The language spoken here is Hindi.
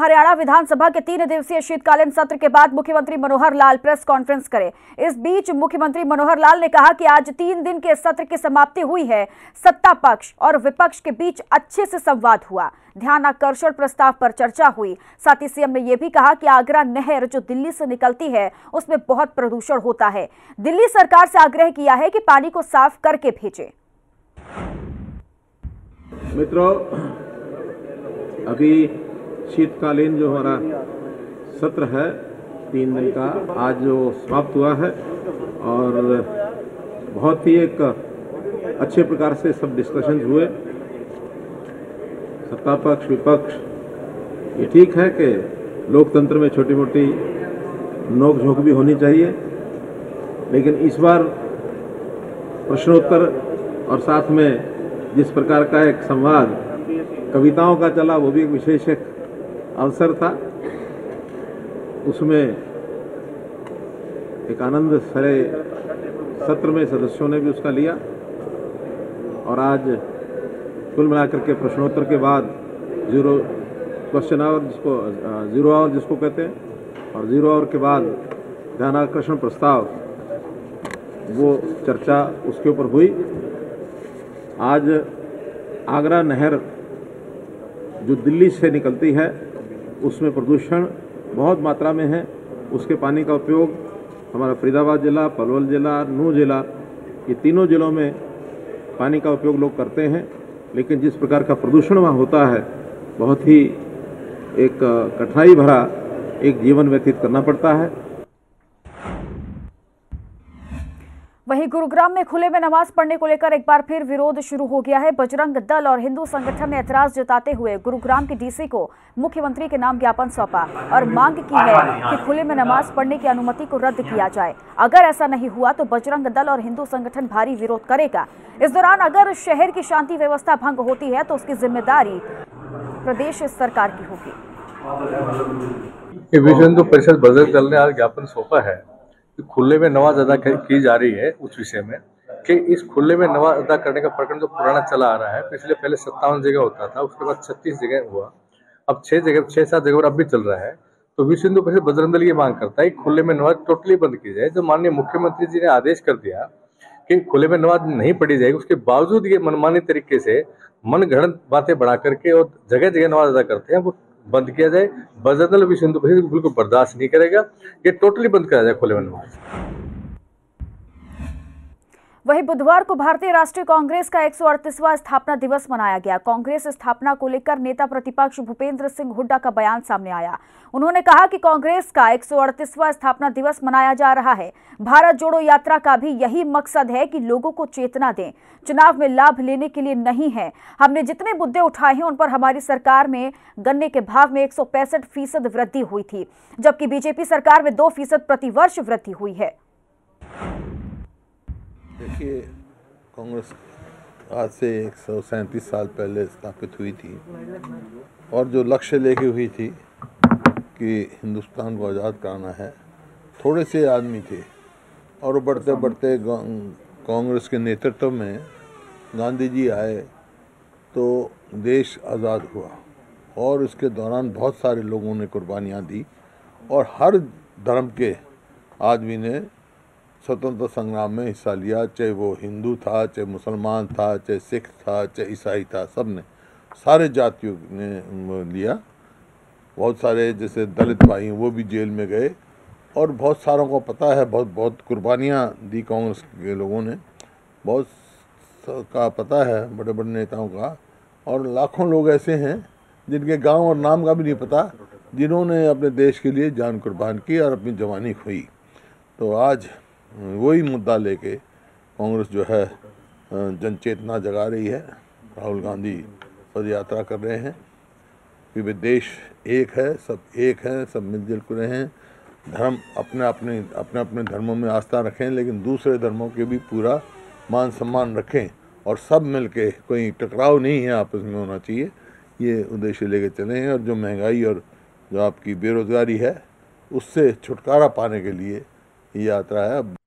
हरियाणा विधानसभा के तीन दिवसीय शीतकालीन सत्र के बाद मुख्यमंत्री मनोहर लाल प्रेस कॉन्फ्रेंस करे। इस बीच मुख्यमंत्री मनोहर लाल ने कहा कि आज तीन दिन के सत्र की समाप्ति हुई है। सत्ता पक्ष और विपक्ष के बीच अच्छे से संवाद हुआ। ध्यान आकर्षण प्रस्ताव पर चर्चा हुई। साथ ही सीएम ने यह भी कहा कि आगरा नहर जो दिल्ली से निकलती है, उसमें बहुत प्रदूषण होता है। दिल्ली सरकार से आग्रह किया है कि पानी को साफ़ करके भेजे। मित्रों, अभी शीतकालीन जो हमारा सत्र है, तीन दिन का, आज जो समाप्त हुआ है और बहुत ही एक अच्छे प्रकार से सब डिस्कशन हुए। सत्ता पक्ष विपक्ष, ये ठीक है कि लोकतंत्र में छोटी मोटी नोक झोंक भी होनी चाहिए, लेकिन इस बार प्रश्नोत्तर और साथ में जिस प्रकार का एक संवाद कविताओं का चला, वो भी एक विशेष अवसर था। उसमें एक आनंद सरे सत्र में सदस्यों ने भी उसका लिया। और आज कुल मिलाकर के प्रश्नोत्तर के बाद ज़ीरो क्वेश्चन आवर जिसको, ज़ीरो आवर जिसको कहते हैं, और ज़ीरो आवर के बाद ध्यानाकर्षण प्रस्ताव, वो चर्चा उसके ऊपर हुई। आज आगरा नहर जो दिल्ली से निकलती है उसमें प्रदूषण बहुत मात्रा में है। उसके पानी का उपयोग हमारा फरीदाबाद जिला, पलवल जिला नू जिला, ये तीनों जिलों में पानी का उपयोग लोग करते हैं। लेकिन जिस प्रकार का प्रदूषण वहाँ होता है, बहुत ही एक, कठिनाई भरा एक जीवन व्यतीत करना पड़ता है। वहीं गुरुग्राम में खुले में नमाज़ पढ़ने को लेकर एक बार फिर विरोध शुरू हो गया है। बजरंग दल और हिंदू संगठन ने ऐतराज जताते हुए गुरुग्राम के डीसी को मुख्यमंत्री के नाम ज्ञापन सौंपा और मांग की है कि खुले में नमाज़ पढ़ने की अनुमति को रद्द किया जाए। अगर ऐसा नहीं हुआ तो बजरंग दल और हिंदू संगठन भारी विरोध करेगा। इस दौरान अगर शहर की शांति व्यवस्था भंग होती है तो उसकी ज़िम्मेदारी प्रदेश सरकार की होगी। विश्व हिंदू परिषद बजरंग दल ने आज ज्ञापन सौंपा है। खुले में नमाज़ अदा की जा रही है उस विषय में कि इस खुले में नमाज़ अदा करने का प्रकरण जो पुराना चला आ रहा है, पिछले पहले सत्तावन जगह होता था, उसके बाद छत्तीस जगह हुआ, अब छह जगह, छह सात जगह पर अब भी चल रहा है। तो विश्व हिंदू परिषद बजरंग दल ये मांग करता है कि खुले में नमाज़ टोटली बंद की जाए। जो माननीय मुख्यमंत्री जी ने आदेश कर दिया कि खुले में नमाज़ नहीं पढ़ी जाएगी, उसके बावजूद ये मनमानी तरीके से मन घड़त बातें बढ़ा करके और जगह जगह नमाज़ अदा करते हैं, वो बंद किया जाए। बजरंग भी सिंधु बिल्कुल बर्दाश्त नहीं करेगा। ये टोटली बंद करा जाए खुले में नमाज़ वहीं बुधवार को भारतीय राष्ट्रीय कांग्रेस का एक स्थापना दिवस मनाया गया। कांग्रेस स्थापना को लेकर नेता प्रतिपक्ष भूपेंद्र सिंह हुड्डा का बयान सामने आया। उन्होंने कहा कि कांग्रेस का एक स्थापना दिवस मनाया जा रहा है। भारत जोड़ो यात्रा का भी यही मकसद है कि लोगों को चेतना दें। चुनाव में लाभ लेने के लिए नहीं है। हमने जितने मुद्दे उठाए हैं, उन पर हमारी सरकार में गन्ने के भाव में एक फ़ीसद वृद्धि हुई थी, जबकि बीजेपी सरकार में दो फ़ीसद प्रतिवर्ष वृद्धि हुई है। देखिए कांग्रेस आज से एक सौ सैंतीस साल पहले स्थापित हुई थी। और जो लक्ष्य लेके हुई थी कि हिंदुस्तान को आज़ाद कराना है, थोड़े से आदमी थे। और बढ़ते बढ़ते कांग्रेस के नेतृत्व में गांधी जी आए तो देश आज़ाद हुआ। और इसके दौरान बहुत सारे लोगों ने कुर्बानियाँ दी। और हर धर्म के आदमी ने स्वतंत्र संग्राम में हिस्सा लिया, चाहे वो हिंदू था, चाहे मुसलमान था, चाहे सिख था, चाहे ईसाई था सबने सारे जातियों ने लिया। बहुत सारे जैसे दलित भाई वो भी जेल में गए। और बहुत सारों को पता है, बहुत बहुत कुर्बानियाँ दी कांग्रेस के लोगों ने। बहुत का पता है बड़े बड़े नेताओं का। और लाखों लोग ऐसे हैं, जिनके गाँव और नाम का भी नहीं पता, जिन्होंने अपने देश के लिए जान कुर्बान की और अपनी जवानी खोई। तो आज वही मुद्दा लेके कांग्रेस जो है जन चेतना जगा रही है। राहुल गांधी पद यात्रा कर रहे हैं। कि देश एक है, सब एक है, सब मिलजुल कर रहे हैं। धर्म अपने अपने अपने अपने धर्मों में आस्था रखें, लेकिन दूसरे धर्मों के भी पूरा मान सम्मान रखें और सब मिल के कोई टकराव नहीं है आपस में होना चाहिए। ये उद्देश्य लेके चले हैं और जो महँगाई और जो आपकी बेरोज़गारी है, उससे छुटकारा पाने के लिए ये यात्रा है।